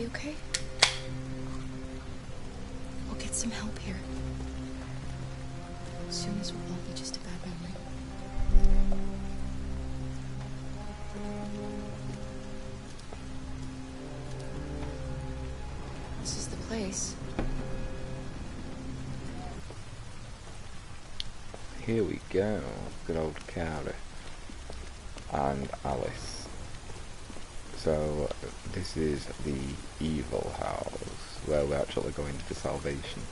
be okay? We'll get some help here. Soon as we'll all be just a bad memory. This is the place. Here we go. Good old Carrie and Alice. So this is the evil house where we're actually going to salvation.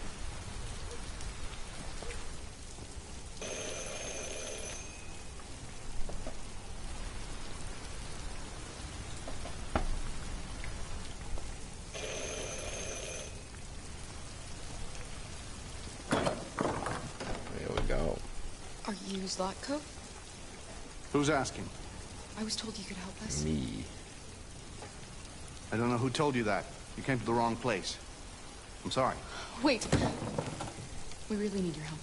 Here we go. Are you Zlatko? Who's asking? I was told you could help us. Me. I don't know who told you that. You came to the wrong place. I'm sorry. Wait. We really need your help.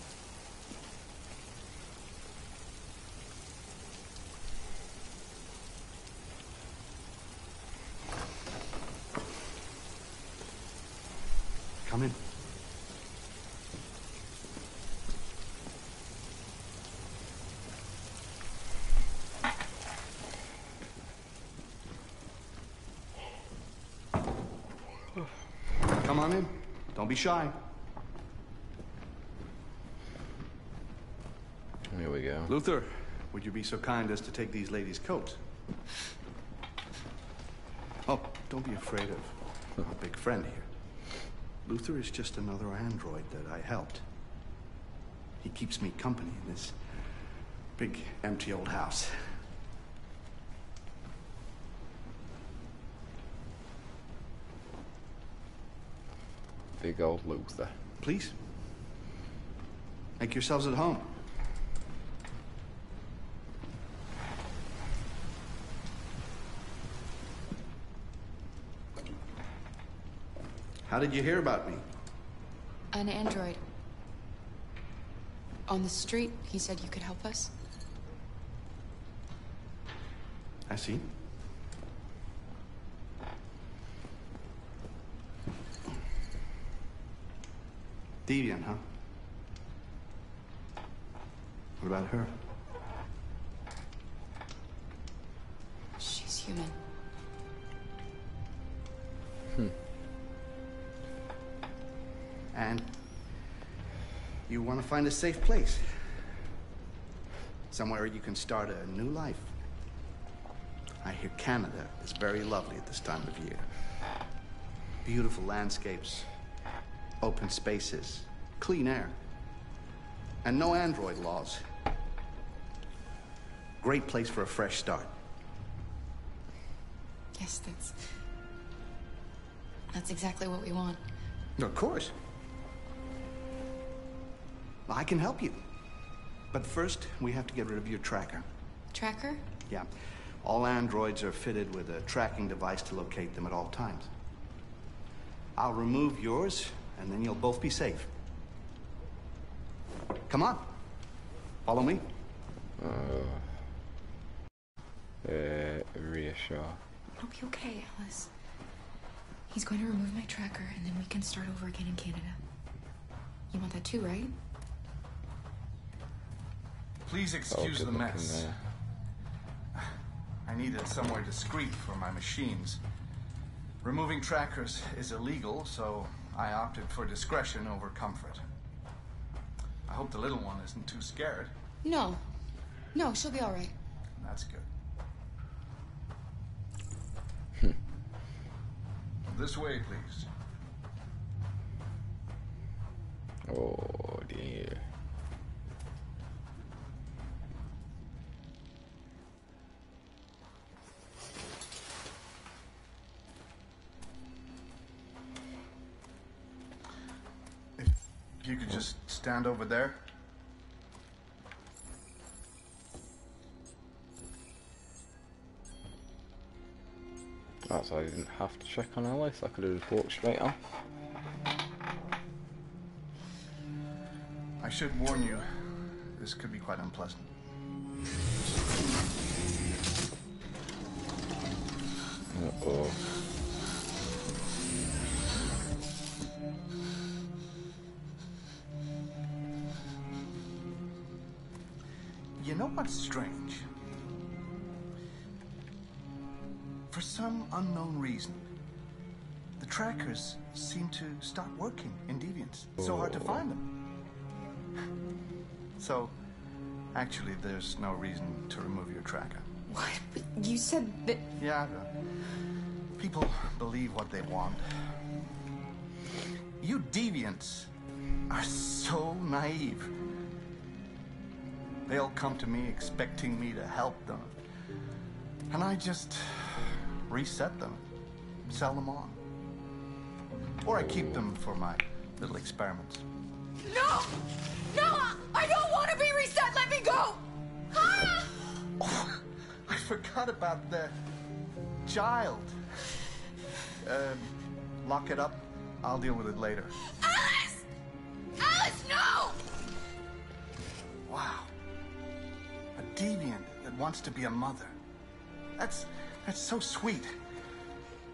Come in. Come on in. Don't be shy. Here we go. Luther, would you be so kind as to take these ladies' coats? Oh, don't be afraid of a big friend here. Luther is just another android that I helped. He keeps me company in this big, empty old house. Big old Luther. Please, make yourselves at home. How did you hear about me? An android. On the street, he said you could help us. I see. Deviant, huh? What about her? She's human. Hmm. And you want to find a safe place. Somewhere you can start a new life. I hear Canada is very lovely at this time of year. Beautiful landscapes, open spaces, clean air, and no android laws. Great place for a fresh start. Yes, that's. That's exactly what we want. Of course. I can help you. But first, we have to get rid of your tracker. Tracker? Yeah. All androids are fitted with a tracking device to locate them at all times. I'll remove yours, and then you'll both be safe. Come on. Follow me. Uh, uh, reassure. It'll be okay, Alice. He's going to remove my tracker, and then we can start over again in Canada. You want that too, right? Please Oh, excuse good the mess. there. I needed somewhere discreet for my machines. Removing trackers is illegal, so I opted for discretion over comfort. I hope the little one isn't too scared. No. No, she'll be all right. That's good. Hmm. this way, please. Oh dear. Stand over there. That's why I didn't have to check on Alice. I could have just walked straight off. I should warn you, this could be quite unpleasant. Uh oh. Strange? For some unknown reason, the trackers seem to stop working in Deviants. It's so hard to find them. So, actually, there's no reason to remove your tracker. What? But you said that. Yeah, people believe what they want. You deviants are so naive. They'll come to me expecting me to help them. And I just reset them, sell them on. Or I keep them for my little experiments. No! No! I don't want to be reset! Let me go! Ah! Oh, I forgot about the child. Um, lock it up. I'll deal with it later. Alice! Deviant that wants to be a mother. That's that's so sweet.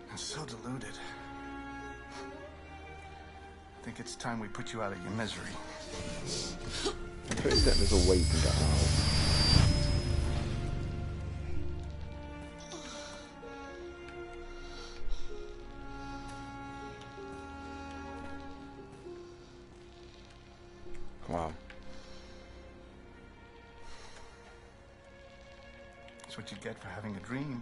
And so deluded. I think it's time we put you out of your misery. Pretty certain there's a way. What you get for having a dream.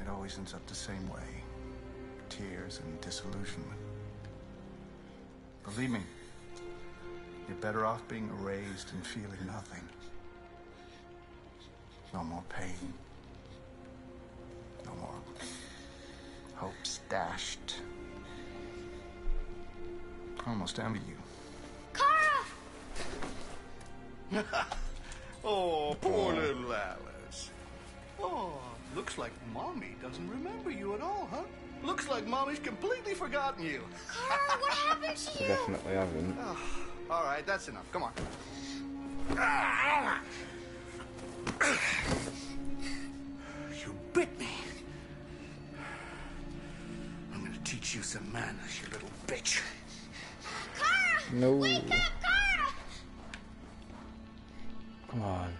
It always ends up the same way. Tears and disillusionment. Believe me, you're better off being erased and feeling nothing. No more pain. No more hopes dashed. I almost envy you. Kara! Oh, poor oh. little Alice. Oh, looks like Mommy doesn't remember you at all, huh? Looks like Mommy's completely forgotten you. Kara, what happened to I you? definitely haven't. Oh, All right, that's enough. Come on. You bit me. I'm gonna teach you some manners, you little bitch. Kara! No. Wake up, Kara! Come on.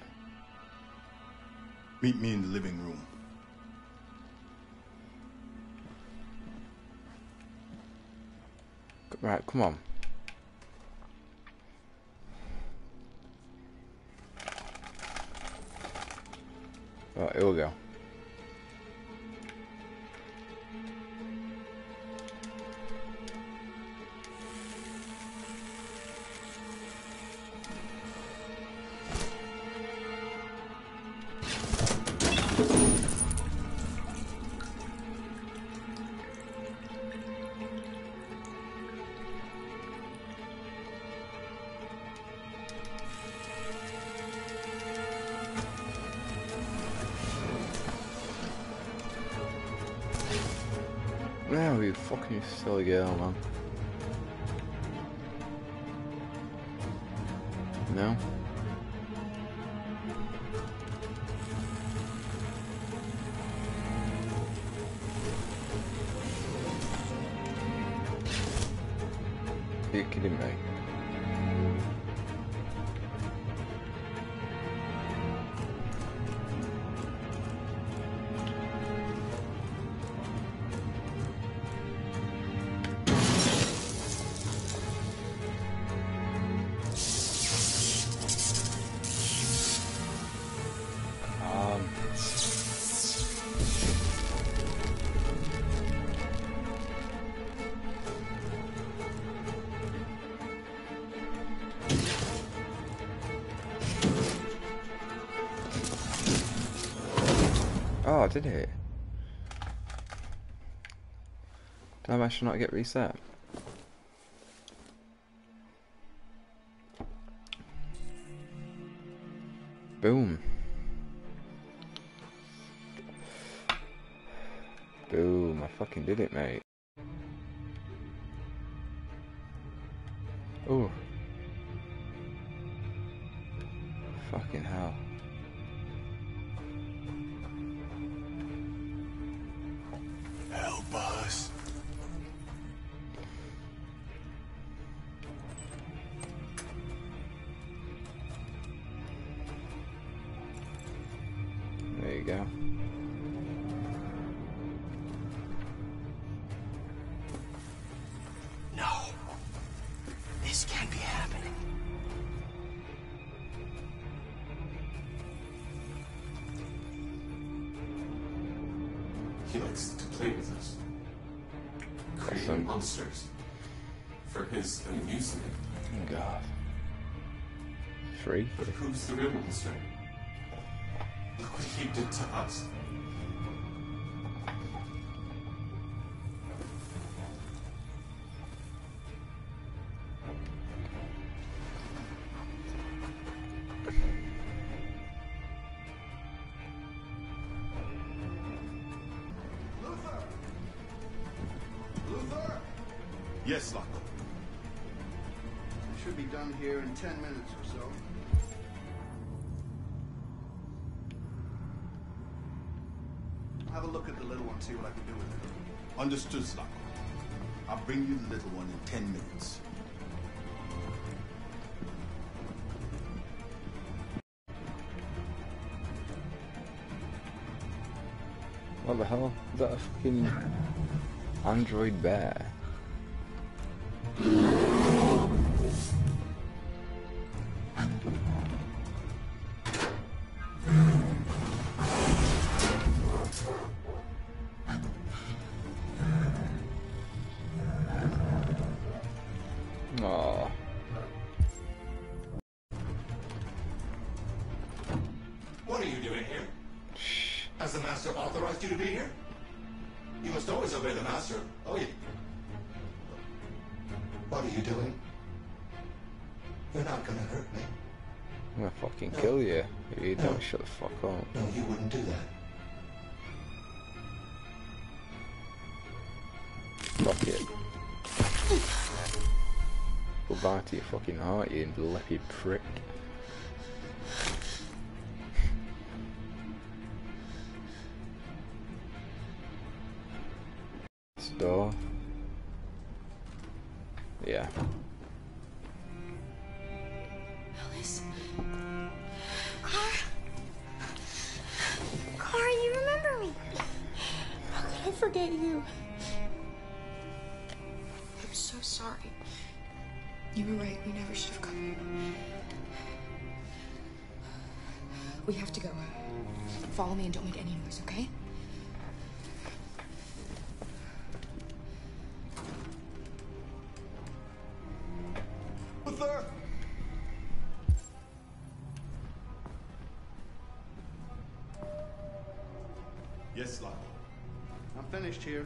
Meet me in the living room. Right, come on. Right, here we go. You fucking silly girl, man. No? You kidding me? Did it? Did I to not get reset? Boom. Boom, I fucking did it, mate. Oh. Fucking hell. Likes to play with us. Create Awesome. monsters. For his amusement. Oh, God. Free? But who's the real monster? Look what he did to us. Yes, Lock. I should be done here in ten minutes or so. Have a look at the little one, see what I can do with it. Understood, Lock. I'll bring you the little one in ten minutes. What the hell? Is that a fucking android bear? Has the Master authorized you to be here? You must always obey the Master. Oh, yeah. What are you doing? You're not gonna hurt me. I'm gonna fucking kill you if you don't shut the fuck up. No, you wouldn't do that. Fuck it. Goodbye to your fucking heart, you lippy prick. Store. Yeah. Alice? Car? Car, you remember me? How could I forget you? I'm so sorry. You were right. We never should have come. Here. We have to go. Follow me and don't make any noise, okay? Yes, Lock. I'm finished here.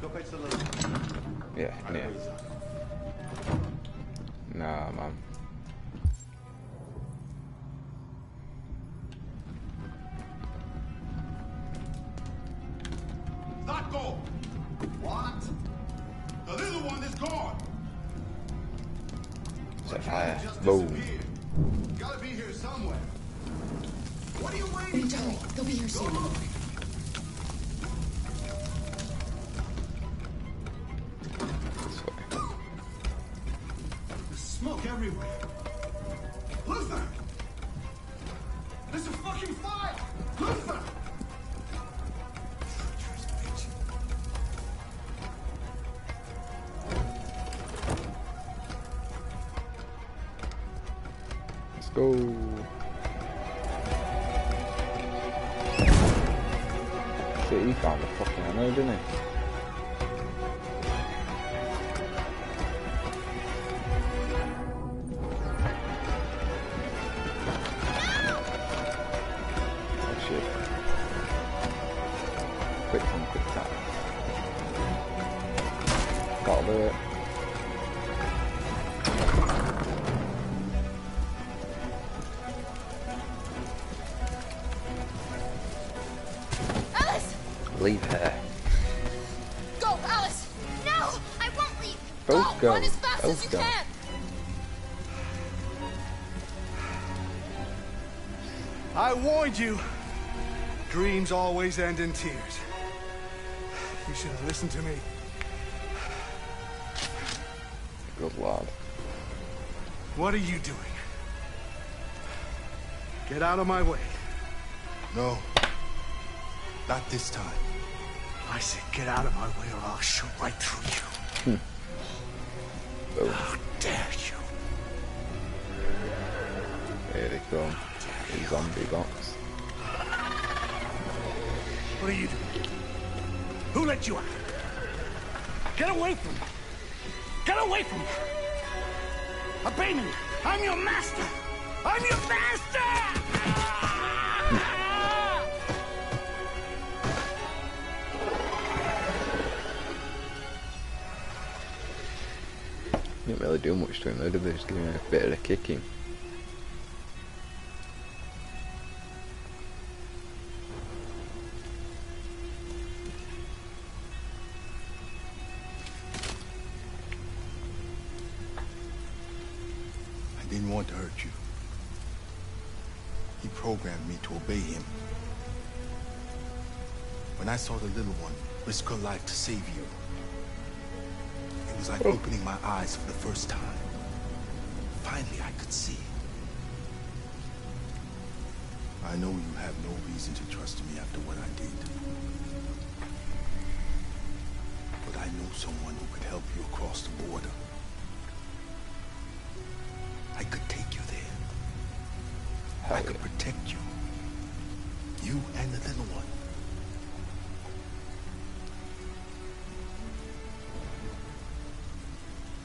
Go fetch the little one. Yeah, Right yeah. Nah, man. Not go! What? The little one is gone! Set fire. Boom. disappeared. Gotta be here somewhere. What are you waiting for? They'll be here soon. Go. Shit, he found the fucking ammo, didn't he? Leave her. Go, Alice! No! I won't leave! Both go. Run as fast Both as you go. can! I warned you. Dreams always end in tears. You should have listened to me. Good lad. What are you doing? Get out of my way. No. Not this time. I said get out of my way or I'll shoot right through you. Boom. How dare you? Here they come. The zombie bots. What are you doing? Who let you out? Get away from me! Get away from me! Obey me! I'm your master! I'm your master! Didn't really do much to him though, did they? Just give him a bit of a kicking. I didn't want to hurt you. He programmed me to obey him. When I saw the little one risk her life to save you, was like opening my eyes for the first time. Finally, I could see. I know you have no reason to trust me after what I did. But I know someone who could help you across the border. I could take you there. I Hell could yeah. protect you. You and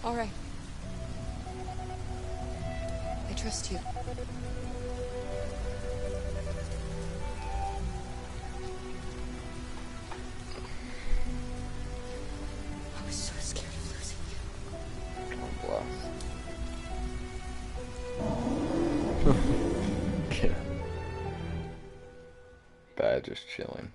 All right. I trust you. I was so scared of losing you. Oh, blast. yeah. Bear just chilling.